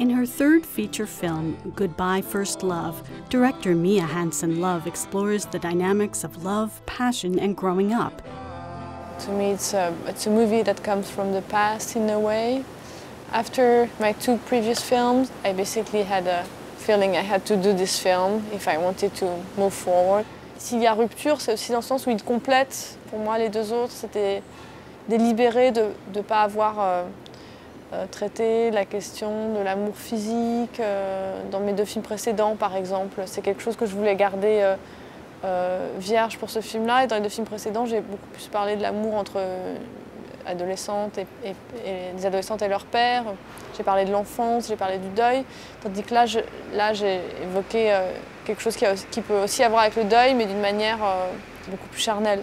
In her third feature film, Goodbye First Love, director Mia Hansen Love explores the dynamics of love, passion, and growing up. To me, it's a, it's a movie that comes from the past in a way. After my two previous films, I basically had a feeling I had to do this film if I wanted to move forward. S'il y a rupture, c'est aussi dans le sens où il complète, pour moi, les deux autres. C'était délibéré de ne pas avoir euh, euh, traité la question de l'amour physique euh, dans mes deux films précédents, par exemple. C'est quelque chose que je voulais garder euh, vierge pour ce film-là. Et dans les deux films précédents, j'ai beaucoup plus parlé de l'amour entre adolescentes et, et, et des adolescentes et leur père. J'ai parlé de l'enfance, j'ai parlé du deuil. Tandis que là, j'ai évoqué quelque chose qui, peut aussi avoir avec le deuil, mais d'une manière beaucoup plus charnelle.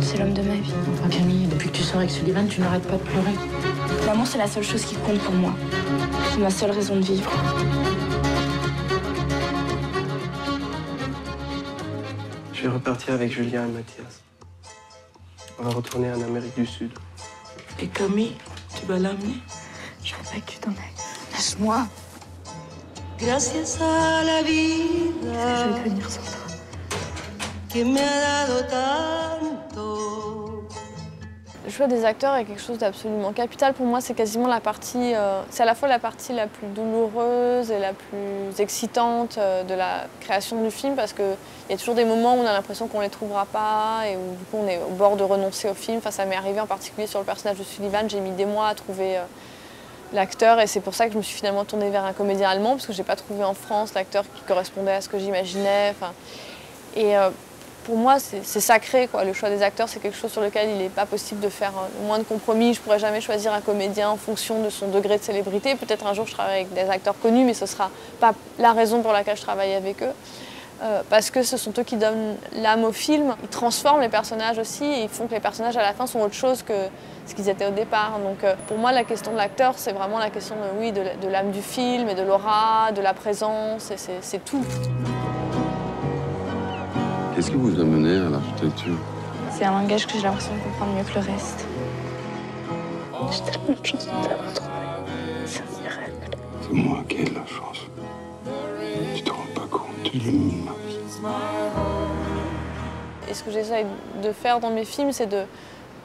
C'est l'homme de ma vie. Enfin, Camille, depuis que tu sors avec Sullivan, tu n'arrêtes pas de pleurer. L'amour, c'est la seule chose qui compte pour moi. C'est ma seule raison de vivre. Je vais repartir avec Julien et Mathias. On va retourner en Amérique du Sud. Et Camille, tu vas l'amener? Je veux pas que tu t'en ailles. Lâche-moi. Gracias a la Je vais devenir sans toi. que me ha dado tanto. Le choix des acteurs est quelque chose d'absolument capital. Pour moi, c'est quasiment la partie, euh, c'est à la fois la partie la plus douloureuse et la plus excitante euh, de la création du film parce qu'il y a toujours des moments où on a l'impression qu'on ne les trouvera pas et où du coup on est au bord de renoncer au film. Enfin, ça m'est arrivé en particulier sur le personnage de Sullivan. J'ai mis des mois à trouver euh, l'acteur et c'est pour ça que je me suis finalement tournée vers un comédien allemand parce que j'ai pas trouvé en France l'acteur qui correspondait à ce que j'imaginais. Et pour moi, c'est sacré. Quoi. Le choix des acteurs, c'est quelque chose sur lequel il n'est pas possible de faire euh, le moins de compromis. Je ne pourrais jamais choisir un comédien en fonction de son degré de célébrité. Peut-être un jour, je travaillerai avec des acteurs connus, mais ce ne sera pas la raison pour laquelle je travaille avec eux. Euh, parce que ce sont eux qui donnent l'âme au film. Ils transforment les personnages aussi ils font que les personnages à la fin sont autre chose que ce qu'ils étaient au départ. Donc euh, pour moi, la question de l'acteur, c'est vraiment la question de, oui, de, l'âme du film et de l'aura, de la présence, c'est tout. Qu'est-ce qui vous a mené à l'architecture C'est un langage que j'ai l'impression de comprendre mieux que le reste. J'ai tellement de chance de t'avoir trouvé. C'est un miracle. C'est moi qui ai de la chance. Tu te rends pas compte, il est ma vie. Et ce que j'essaye de faire dans mes films, c'est de,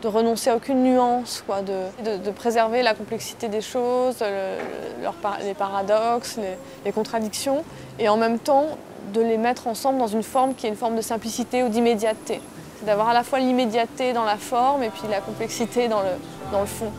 de renoncer à aucune nuance, quoi, de, de- de préserver la complexité des choses, le- leur par- les paradoxes, les, les contradictions, et en même temps de les mettre ensemble dans une forme qui est une forme de simplicité ou d'immédiateté. C'est d'avoir à la fois l'immédiateté dans la forme et puis la complexité dans le, fond.